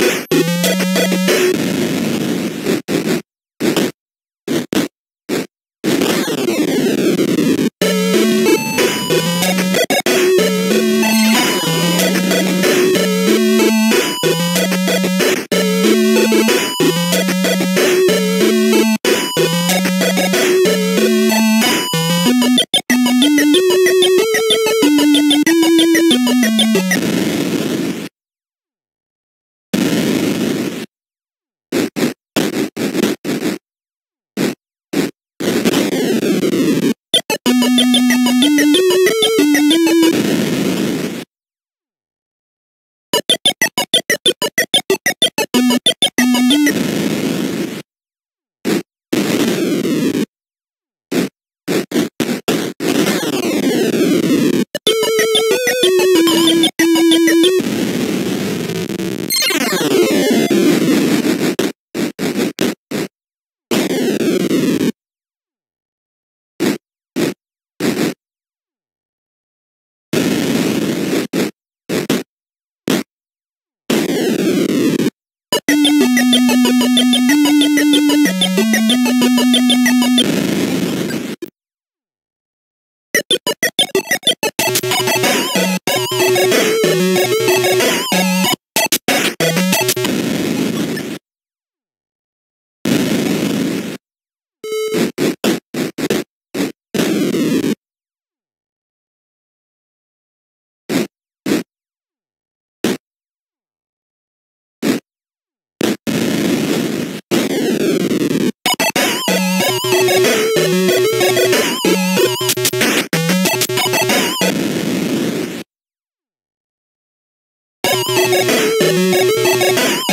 you ハハハハ!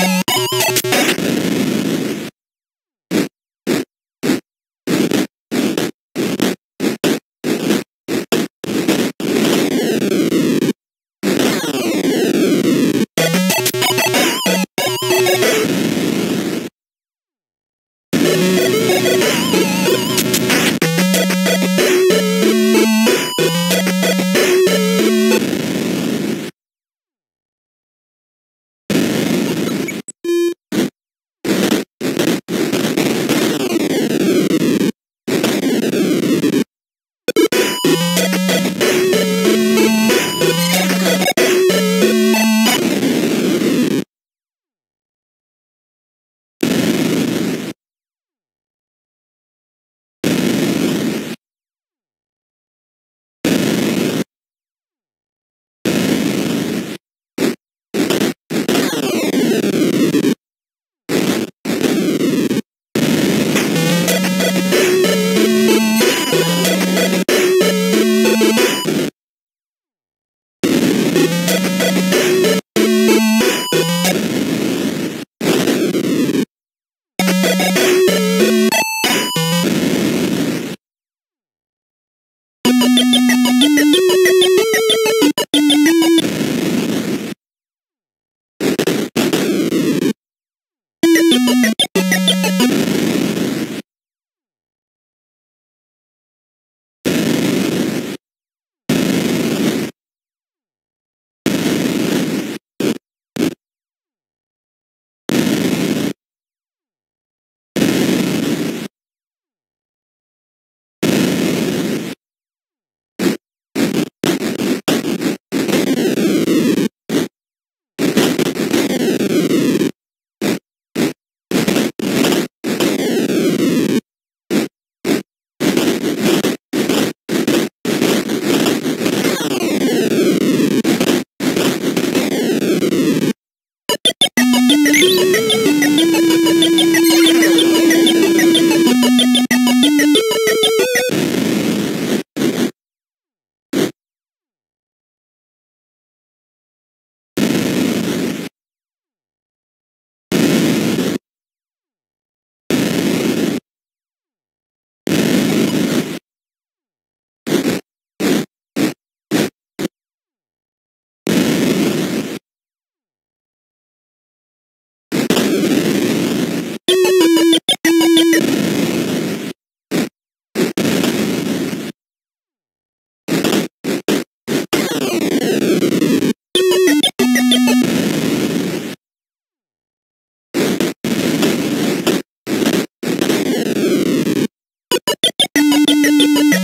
なに?